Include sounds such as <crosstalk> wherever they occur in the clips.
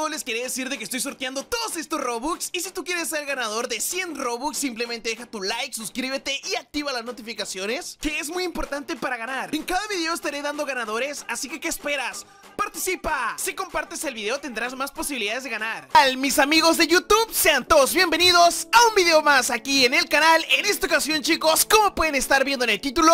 todo les quería decir de que estoy sorteando todos estos Robux. Y si tú quieres ser ganador de 100 Robux Simplemente deja tu like, suscríbete y activa las notificaciones Que es muy importante para ganar. En cada video estaré dando ganadores, así que ¿qué esperas? ¡Participa! Si compartes el video tendrás más posibilidades de ganar. Al mis amigos de YouTube, sean todos bienvenidos a un video más aquí en el canal. En esta ocasión chicos, como pueden estar viendo en el título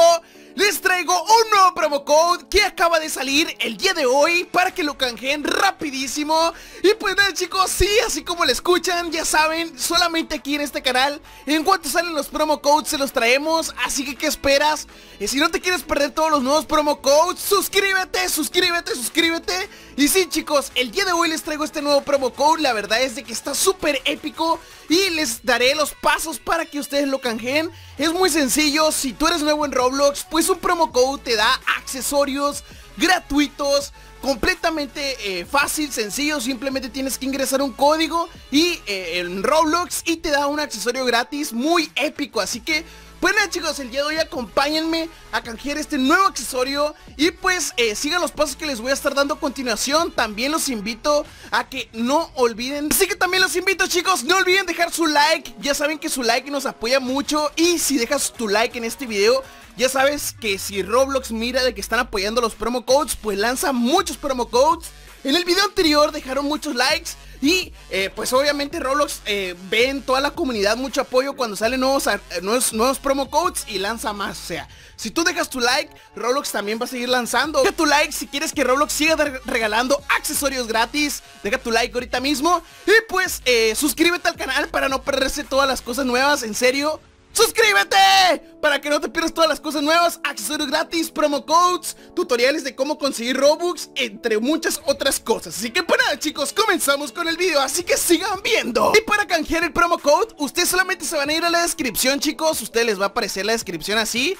les traigo un nuevo promo code que acaba de salir el día de hoy para que lo canjeen rapidísimo Y pues nada chicos, sí, así como lo escuchan, ya saben, solamente aquí en este canal En cuanto salen los promo codes se los traemos, así que ¿qué esperas? Y si no te quieres perder todos los nuevos promo codes, suscríbete, suscríbete, suscríbete Y sí chicos, el día de hoy les traigo este nuevo promo code, la verdad es de que está súper épico Y les daré los pasos para que ustedes lo canjeen Es muy sencillo, si tú eres nuevo en Roblox, pues un promo code te da accesorios gratuitos eh, fácil, sencillo, simplemente tienes que ingresar un código y eh, en Roblox y te da un accesorio gratis muy épico, así que bueno chicos, el día de hoy acompáñenme a canjear este nuevo accesorio y pues eh, sigan los pasos que les voy a estar dando a continuación. También los invito a que no olviden. Así que también los invito chicos, no olviden dejar su like. Ya saben que su like nos apoya mucho y si dejas tu like en este video ya sabes que si Roblox mira de que están apoyando los promo codes, pues lanza muchos promo codes. En el video anterior dejaron muchos likes y eh, pues obviamente Roblox eh, ve en toda la comunidad mucho apoyo cuando salen nuevos, eh, nuevos, nuevos, promo codes y lanza más. O sea, si tú dejas tu like, Roblox también va a seguir lanzando. Deja tu like si quieres que Roblox siga regalando accesorios gratis. Deja tu like ahorita mismo. Y pues suscríbete al canal para no perderse todas las cosas nuevas. En serio, ¡Suscríbete! Para que no te pierdas todas las cosas nuevas, accesorios gratis, promo codes, tutoriales de cómo conseguir Robux, entre muchas otras cosas. Así que para nada chicos, comenzamos con el video, así que sigan viendo. Y para canjear el promo code, ustedes solamente se van a ir a la descripción chicos, ustedes les va a aparecer la descripción así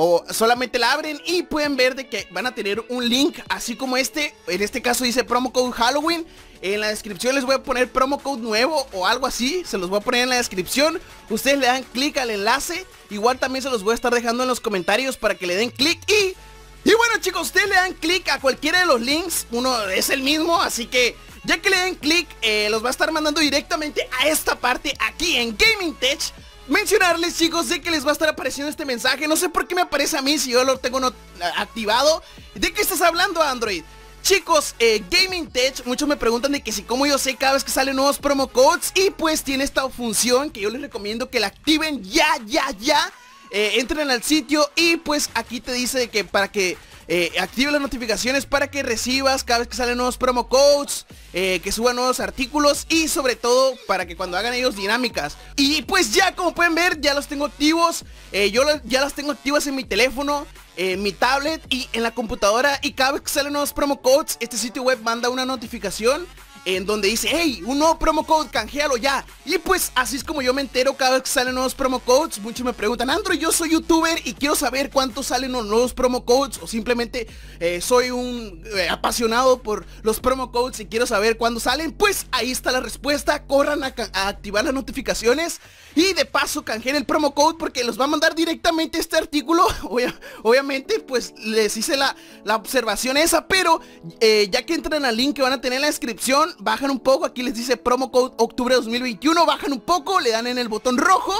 o solamente la abren y pueden ver de que van a tener un link así como este En este caso dice promo code Halloween En la descripción les voy a poner promo code nuevo o algo así Se los voy a poner en la descripción Ustedes le dan clic al enlace Igual también se los voy a estar dejando en los comentarios para que le den clic y... Y bueno chicos, ustedes le dan clic a cualquiera de los links Uno es el mismo, así que ya que le den clic eh, Los va a estar mandando directamente a esta parte aquí en Gaming Tech mencionarles chicos de que les va a estar apareciendo este mensaje. No sé por qué me aparece a mí si yo lo tengo no, activado. ¿De qué estás hablando Android? Chicos, eh, Gaming Tech, muchos me preguntan de que si como yo sé cada vez que salen nuevos promo codes. Y pues tiene esta función que yo les recomiendo que la activen ya, ya, ya. Eh, Entren al sitio y pues aquí te dice de que para que eh, active las notificaciones para que recibas cada vez que salen nuevos promo codes, eh, que suban nuevos artículos y sobre todo para que cuando hagan ellos dinámicas. Y pues ya como pueden ver ya los tengo activos, eh, yo ya las tengo activas en mi teléfono. En mi tablet y en la computadora y cada vez que salen nuevos promo codes este sitio web manda una notificación en donde dice, hey, un nuevo promo code, canjealo ya. Y pues así es como yo me entero cada vez que salen nuevos promo codes. Muchos me preguntan, Android, yo soy youtuber y quiero saber cuántos salen los nuevos promo codes. O simplemente eh, soy un eh, apasionado por los promo codes y quiero saber cuándo salen. Pues ahí está la respuesta. Corran a, activar las notificaciones. Y de paso canjeen el promo code porque los va a mandar directamente este artículo. <laughs> obviamente, pues les hice la, la observación esa. Pero eh, ya que entran al link que van a tener en la descripción bajan un poco, aquí les dice promo code octubre 2021, bajan un poco, le dan en el botón rojo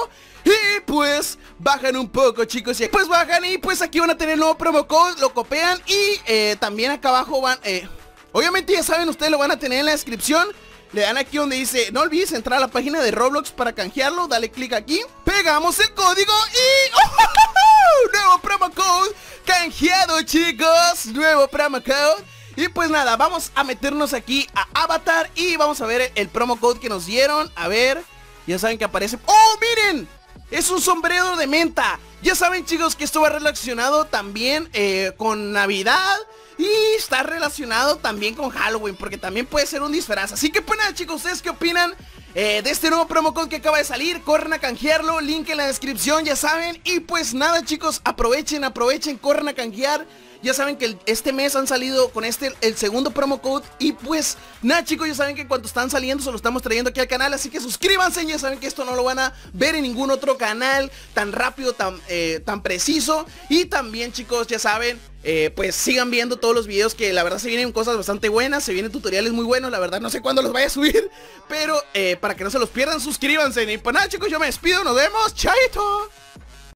y pues bajan un poco chicos y pues bajan y pues aquí van a tener el nuevo promo code, lo copian y eh, también acá abajo van, eh, obviamente ya saben, ustedes lo van a tener en la descripción le dan aquí donde dice, no olvides entrar a la página de Roblox para canjearlo, dale clic aquí, pegamos el código y... ¡Oh, nuevo promo code canjeado chicos, nuevo promo code y pues nada, vamos a meternos aquí a Avatar y vamos a ver el promo code que nos dieron. A ver, ya saben que aparece... ¡Oh, miren! Es un sombrero de menta. Ya saben chicos que esto va relacionado también eh, con Navidad. Y está relacionado también con Halloween Porque también puede ser un disfraz. Así que pues nada chicos, ¿ustedes qué opinan eh, de este nuevo promo code que acaba de salir? Corren a canjearlo, link en la descripción, ya saben. Y pues nada chicos, aprovechen, aprovechen, corren a canjear. Ya saben que este mes han salido con este el segundo promo code. Y pues nada chicos, ya saben que cuando están saliendo se lo estamos trayendo aquí al canal, así que suscríbanse, ya saben que esto no lo van a ver en ningún otro canal tan rápido, tan, eh, tan preciso. Y también chicos, ya saben, eh, pues sigan viendo todos los videos que la verdad se vienen cosas bastante buenas, se vienen tutoriales muy buenos, la verdad no sé cuándo los vaya a subir, pero eh, para que no se los pierdan suscríbanse y pues nada chicos yo me despido, nos vemos, chaito.